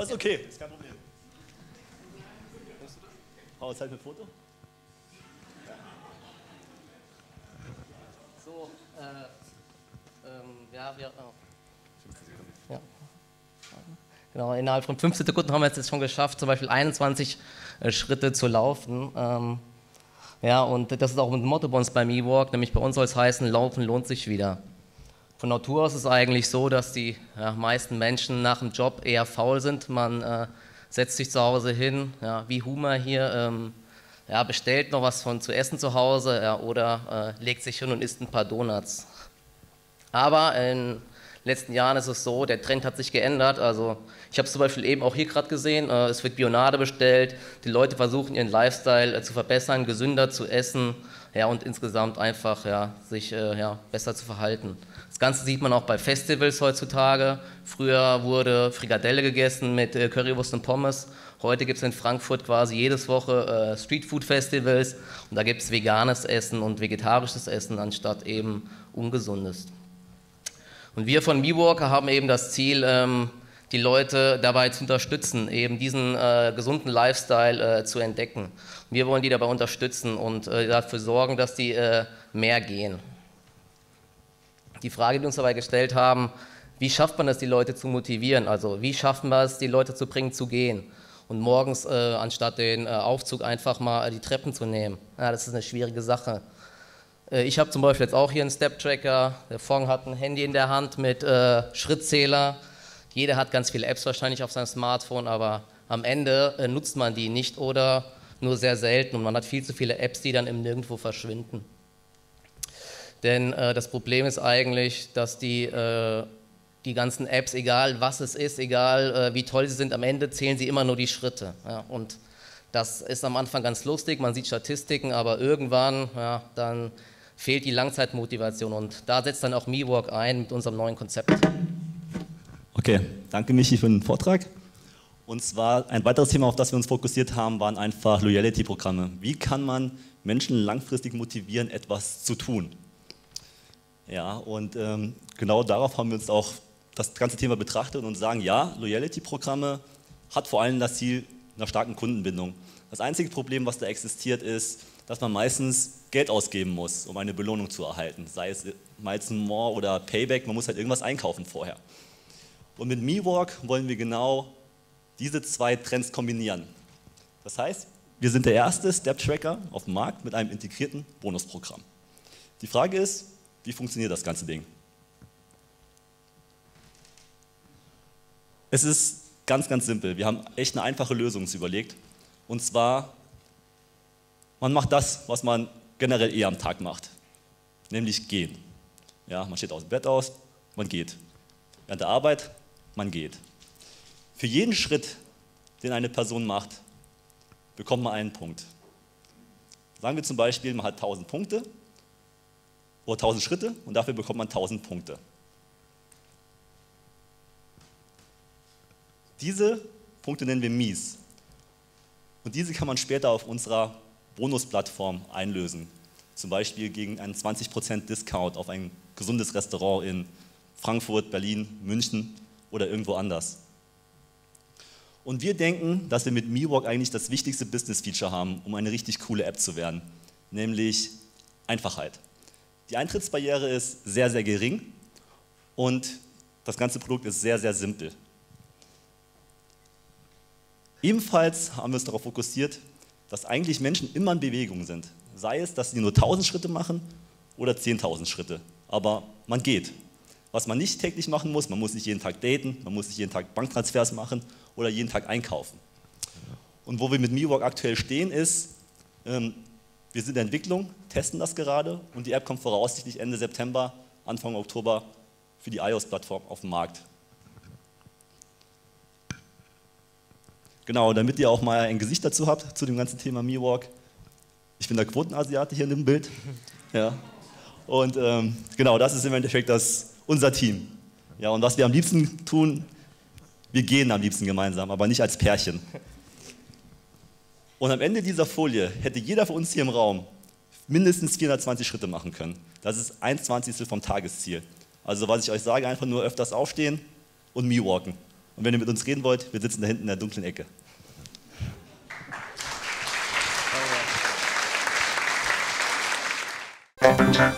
Ja, ist okay, ist kein Problem. Hau Zeit mit Foto. So, äh, ähm, ja, wir. Oh. Ja. Genau, innerhalb von 15 Sekunden haben wir es jetzt schon geschafft, zum Beispiel 21 äh, Schritte zu laufen. Ähm, ja, und das ist auch ein Motto bei uns beim E-Walk, nämlich bei uns soll es heißen, Laufen lohnt sich wieder. Von Natur aus ist es eigentlich so, dass die ja, meisten Menschen nach dem Job eher faul sind. Man äh, setzt sich zu Hause hin, ja, wie Humor hier, ähm, ja, bestellt noch was von zu essen zu Hause oder äh, legt sich hin und isst ein paar Donuts. Aber in den letzten Jahren ist es so, der Trend hat sich geändert. Also ich habe es zum Beispiel eben auch hier gerade gesehen, äh, es wird Bionade bestellt, die Leute versuchen ihren Lifestyle äh, zu verbessern, gesünder zu essen ja, und insgesamt einfach ja, sich äh, ja, besser zu verhalten. Das Ganze sieht man auch bei Festivals heutzutage. Früher wurde Frikadelle gegessen mit äh, Currywurst und Pommes. Heute gibt es in Frankfurt quasi jedes Woche äh, Streetfood-Festivals und da gibt es veganes Essen und vegetarisches Essen anstatt eben ungesundes. Und wir von MeWalker haben eben das Ziel, ähm, die Leute dabei zu unterstützen, eben diesen äh, gesunden Lifestyle äh, zu entdecken. Wir wollen die dabei unterstützen und äh, dafür sorgen, dass die äh, mehr gehen. Die Frage, die wir uns dabei gestellt haben, wie schafft man es, die Leute zu motivieren? Also wie schaffen wir es, die Leute zu bringen, zu gehen? Und morgens, äh, anstatt den äh, Aufzug, einfach mal die Treppen zu nehmen. Ja, das ist eine schwierige Sache. Ich habe zum Beispiel jetzt auch hier einen Step-Tracker. Der Fong hat ein Handy in der Hand mit Schrittzähler jeder hat ganz viele Apps wahrscheinlich auf seinem Smartphone, aber am Ende äh, nutzt man die nicht oder nur sehr selten und man hat viel zu viele Apps, die dann im Nirgendwo verschwinden. Denn äh, das Problem ist eigentlich, dass die, äh, die ganzen Apps, egal was es ist, egal äh, wie toll sie sind, am Ende zählen sie immer nur die Schritte. Ja, und das ist am Anfang ganz lustig, man sieht Statistiken, aber irgendwann, ja, dann fehlt die Langzeitmotivation und da setzt dann auch MeWalk ein mit unserem neuen Konzept. Okay, danke Michi für den Vortrag. Und zwar ein weiteres Thema, auf das wir uns fokussiert haben, waren einfach Loyalty-Programme. Wie kann man Menschen langfristig motivieren, etwas zu tun? Ja, und ähm, genau darauf haben wir uns auch das ganze Thema betrachtet und sagen, ja, Loyalty-Programme hat vor allem das Ziel einer starken Kundenbindung. Das einzige Problem, was da existiert, ist, dass man meistens Geld ausgeben muss, um eine Belohnung zu erhalten. Sei es Miles More oder Payback, man muss halt irgendwas einkaufen vorher. Und mit MeWalk wollen wir genau diese zwei Trends kombinieren. Das heißt, wir sind der erste Step-Tracker auf dem Markt mit einem integrierten Bonusprogramm. Die Frage ist, wie funktioniert das ganze Ding? Es ist ganz, ganz simpel. Wir haben echt eine einfache Lösung uns überlegt. Und zwar, man macht das, was man generell eher am Tag macht, nämlich gehen. Ja, man steht aus dem Bett aus, man geht. Während der Arbeit man geht. Für jeden Schritt, den eine Person macht, bekommt man einen Punkt. Sagen wir zum Beispiel, man hat 1000 Punkte oder 1000 Schritte und dafür bekommt man 1000 Punkte. Diese Punkte nennen wir Mies. Und diese kann man später auf unserer Bonusplattform einlösen. Zum Beispiel gegen einen 20% Discount auf ein gesundes Restaurant in Frankfurt, Berlin, München oder irgendwo anders. Und wir denken, dass wir mit MeWalk eigentlich das wichtigste Business-Feature haben, um eine richtig coole App zu werden, nämlich Einfachheit. Die Eintrittsbarriere ist sehr, sehr gering und das ganze Produkt ist sehr, sehr simpel. Ebenfalls haben wir uns darauf fokussiert, dass eigentlich Menschen immer in Bewegung sind. Sei es, dass sie nur 1000 Schritte machen oder 10.000 Schritte. Aber man geht was man nicht täglich machen muss. Man muss nicht jeden Tag daten, man muss nicht jeden Tag Banktransfers machen oder jeden Tag einkaufen. Und wo wir mit MeWalk aktuell stehen, ist, ähm, wir sind in der Entwicklung, testen das gerade und die App kommt voraussichtlich Ende September, Anfang Oktober für die iOS-Plattform auf den Markt. Genau, damit ihr auch mal ein Gesicht dazu habt, zu dem ganzen Thema MeWalk. Ich bin der Quotenasiate hier in dem Bild. Ja. Und ähm, genau, das ist im Endeffekt das unser Team. Ja, und was wir am liebsten tun, wir gehen am liebsten gemeinsam, aber nicht als Pärchen. Und am Ende dieser Folie hätte jeder von uns hier im Raum mindestens 420 Schritte machen können. Das ist ein Zwanzigstel vom Tagesziel. Also was ich euch sage, einfach nur öfters aufstehen und me walken. Und wenn ihr mit uns reden wollt, wir sitzen da hinten in der dunklen Ecke. Danke.